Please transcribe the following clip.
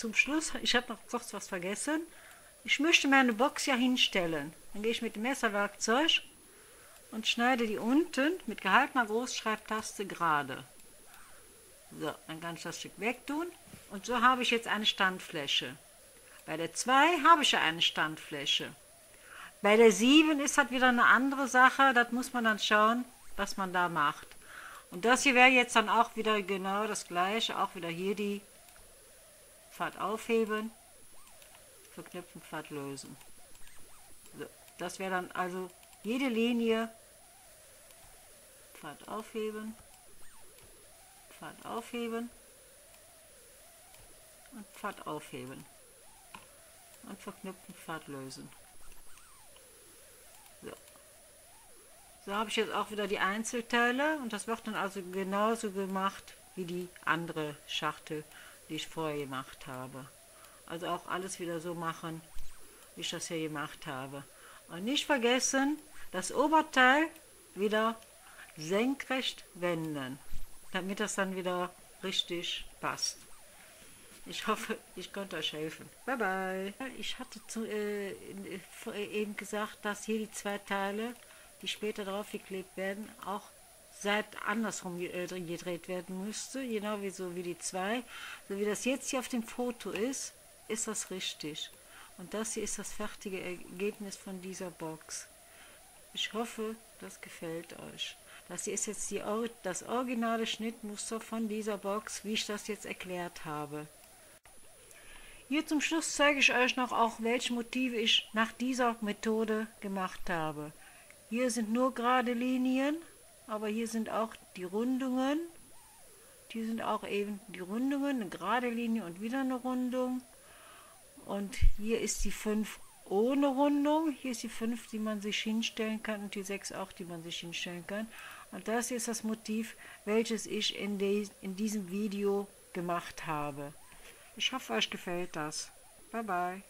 zum Schluss, ich habe noch kurz was vergessen. Ich möchte meine Box ja hinstellen. Dann gehe ich mit dem Messerwerkzeug und schneide die unten mit gehaltener Großschreibtaste gerade. So, dann kann ich das Stück wegtun. Und so habe ich jetzt eine Standfläche. Bei der 2 habe ich ja eine Standfläche. Bei der 7 ist halt wieder eine andere Sache. Das muss man dann schauen, was man da macht. Und das hier wäre jetzt dann auch wieder genau das gleiche. Auch wieder hier die Pfad aufheben, verknüpfen, Pfad lösen. So, das wäre dann also jede Linie Pfad aufheben, Pfad aufheben und Pfad aufheben und verknüpfen Pfad lösen. So. so habe ich jetzt auch wieder die Einzelteile und das wird dann also genauso gemacht wie die andere Schachtel, die ich vorher gemacht habe. Also auch alles wieder so machen, wie ich das hier gemacht habe. Und nicht vergessen, das Oberteil wieder senkrecht wenden, damit das dann wieder richtig passt. Ich hoffe, ich konnte euch helfen. Bye bye. Ich hatte zu, äh, eben gesagt, dass hier die zwei Teile, die später drauf geklebt werden, auch seit andersrum äh, gedreht werden müsste, genau wie so wie die zwei. So wie das jetzt hier auf dem Foto ist, ist das richtig. Und das hier ist das fertige Ergebnis von dieser Box. Ich hoffe, das gefällt euch. Das hier ist jetzt die, das originale Schnittmuster von dieser Box, wie ich das jetzt erklärt habe. Hier zum Schluss zeige ich euch noch auch, welche Motive ich nach dieser Methode gemacht habe. Hier sind nur gerade Linien, aber hier sind auch die Rundungen. Die sind auch eben die Rundungen, eine gerade Linie und wieder eine Rundung. Und hier ist die 5 ohne Rundung. Hier ist die 5, die man sich hinstellen kann und die 6 auch, die man sich hinstellen kann. Und das ist das Motiv, welches ich in, de, in diesem Video gemacht habe. Ich hoffe, euch gefällt das. Bye bye.